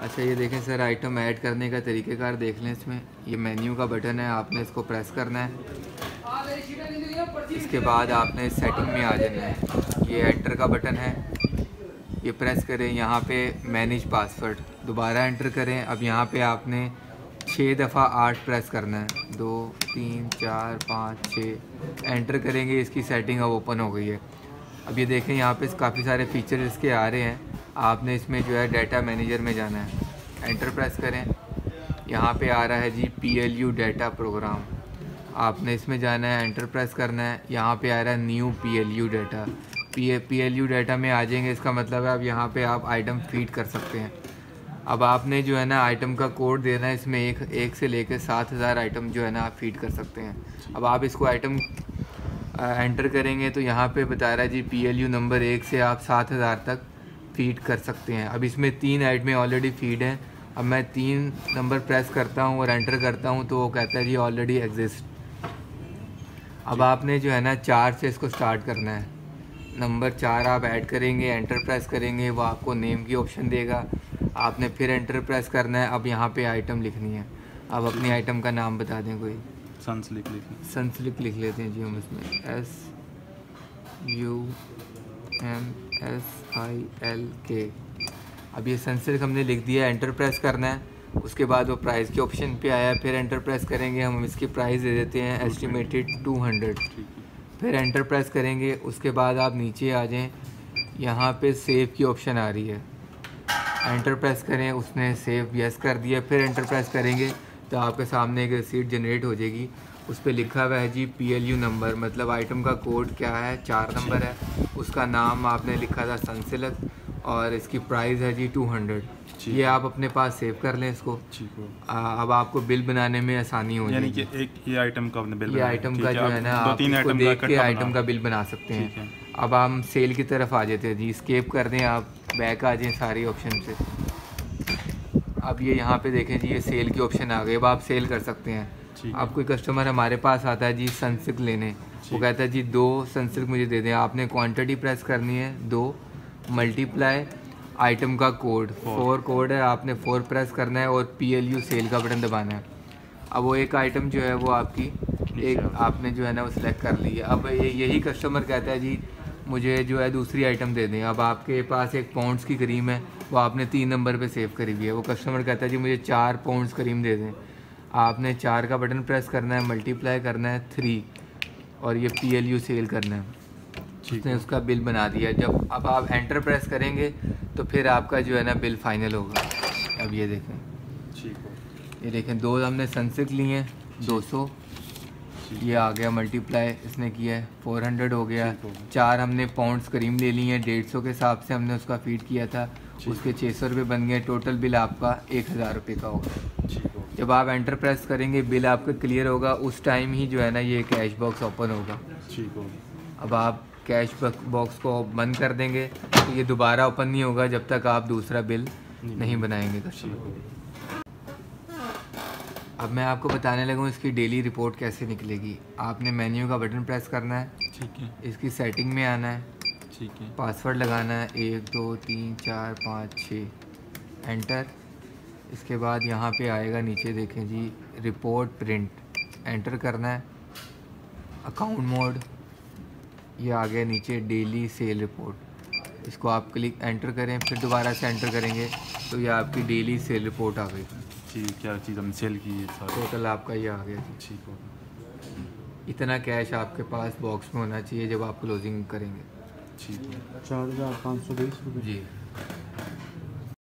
अच्छा ये देखें सर आइटम ऐड करने का तरीक़ेकार देख लें इसमें। ये मेन्यू का बटन है, आपने इसको प्रेस करना है। इसके बाद आपने सेटिंग में आ जाना है। ये एंटर का बटन है। ये प्रेस करें, यहाँ पे मैनेज पासवर्ड दोबारा एंटर करें। अब यहाँ पे आपने छः दफ़ा आठ प्रेस करना है। दो, तीन, चार, पाँच छः एंटर करेंगे, इसकी सेटिंग अब ओपन हो गई है। अब ये देखें, यहाँ पे काफ़ी सारे फीचर इसके आ रहे हैं। आपने इसमें जो है डाटा मैनेजर में जाना है। एंटर प्रेस करें। यहाँ पे आ रहा है G P L U data program आपने इसमें जाना है एंटर प्रेस करना है। यहाँ पे आ रहा है new P L U data P P L U data में आ जाएँगे, इसका मतलब है अब यहाँ पे आप आइटम फ़ीड कर सकते हैं। अब आपने जो है ना आइटम का कोड देना है, इसमें एक एक से लेकर सात हज़ार आइटम जो है ना आप फ़ीड कर सकते हैं। अब आप इसको आइटम एंटर करेंगे तो यहाँ पे बता रहा है G P L U number एक से आप सात हज़ार तक फ़ीड कर सकते हैं। अब इसमें तीन आइटमें ऑलरेडी फ़ीड हैं। अब मैं तीन नंबर प्रेस करता हूँ और एंटर करता हूँ तो वो कहता है जी ऑलरेडी एग्जिस्ट अब आपने जो है ना चार से इसको स्टार्ट करना है। नंबर चार आप ऐड करेंगे एंटर प्रेस करेंगे वो आपको नेम की ऑप्शन देगा। आपने फिर एंटर प्रेस करना है। अब यहाँ पे आइटम लिखनी है। अब अपनी आइटम का नाम बता दें कोई। सनस्लिक लिख सनस्लिक लिख लेते हैं जी हम इसमें। S U M S I L के अब ये सनस्लिक हमने लिख दिया एंटर प्रेस करना है। उसके बाद वो प्राइस के ऑप्शन पे आया, फिर एंटर प्रेस करेंगे, हम इसकी प्राइस दे देते हैं एस्टिमेटेड टू हंड्रेड फिर एंटर प्रेस करेंगे, उसके बाद आप नीचे आ जाएँ, यहाँ पे सेव की ऑप्शन आ रही है। एंटर प्रेस करें, उसने सेव यस कर दिया, फिर एंटर प्रेस करेंगे तो आपके सामने एक रिसीट जनरेट हो जाएगी। उस पर लिखा हुआ है जी पी एल यू नंबर मतलब आइटम का कोड क्या है? चार नंबर है। उसका नाम आपने लिखा था सनसिलक और इसकी प्राइस है जी टू हंड्रेड ये आप अपने पास सेव कर लें इसको। आ, अब आपको बिल बनाने में आसानी हो यानी कि एक ये आइटम का बिल ये आइटम का जो है ना आप इसको देख के आइटम का बिल बना सकते हैं। अब हम सेल की तरफ़ आ जाते हैं जी। स्केप कर दें आप। बैक आ जाएँ सारी ऑप्शन से। अब ये यहाँ पे देखें जी ये सेल की ऑप्शन आ गई। अब आप सेल कर सकते हैं। अब कोई कस्टमर हमारे पास आता है जी सनसिल्क लेने। वो कहता है जी दो सनसिल्क मुझे दे दें। आपने क्वांटिटी प्रेस करनी है दो मल्टीप्लाई आइटम का कोड फोर कोड है आपने फोर प्रेस करना है और पी एल यू सेल का बटन दबाना है। अब वो एक आइटम जो है वो आपकी एक आपने जो है ना वो सिलेक्ट कर ली है। अब ये यही कस्टमर कहता है जी मुझे जो है दूसरी आइटम दे दें। अब आपके पास एक पाउंड्स की क्रीम है वो आपने तीन नंबर पे सेव करी हुई है। वो कस्टमर कहता है जी मुझे चार पाउंड्स क्रीम दे दें। आपने चार का बटन प्रेस करना है मल्टीप्लाई करना है थ्री और ये पी एल यू सेल करना है। उसने उसका बिल बना दिया। जब अब आप एंटर प्रेस करेंगे तो फिर आपका जो है ना बिल फाइनल होगा। अब ये देखें। ठीक है। ये देखें दो हमने सनसिक लिए हैं दो सौ। ये आ गया मल्टीप्लाई इसने किया है फोर हंड्रेड हो गया। चार हमने पाउंड्स करीम ले ली हैं डेढ़ सौ के हिसाब से हमने उसका फ़ीड किया था। उसके छः सौ रुपये बन गए टोटल बिल आपका एक हज़ार रुपये का होगा। जब आप एंटर प्रेस करेंगे बिल आपका क्लियर होगा उस टाइम ही जो है ना ये कैश बॉक्स ओपन होगा। अब आप कैश बॉक्स को बंद कर देंगे तो ये दोबारा ओपन नहीं होगा जब तक आप दूसरा बिल नहीं बनाएँगे। अब मैं आपको बताने लगा इसकी डेली रिपोर्ट कैसे निकलेगी। आपने मेन्यू का बटन प्रेस करना है। ठीक है। इसकी सेटिंग में आना है। ठीक है। पासवर्ड लगाना है। एक दो तीन चार पाँच छः। एंटर इसके बाद यहाँ पे आएगा नीचे देखें जी रिपोर्ट प्रिंट एंटर करना है। अकाउंट मोड ये आ गया नीचे डेली सेल रिपोर्ट इसको आप क्लिक एंटर करें फिर दोबारा से एंटर करेंगे तो ये आपकी डेली सेल रिपोर्ट आ गई। जी क्या चीज़ हम सेल की है टोटल आपका ये आ गया ठीक हो इतना कैश आपके पास बॉक्स में होना चाहिए जब आप क्लोजिंग करेंगे। ठीक है चार हज़ार पाँच सौ बीस रुपये जी।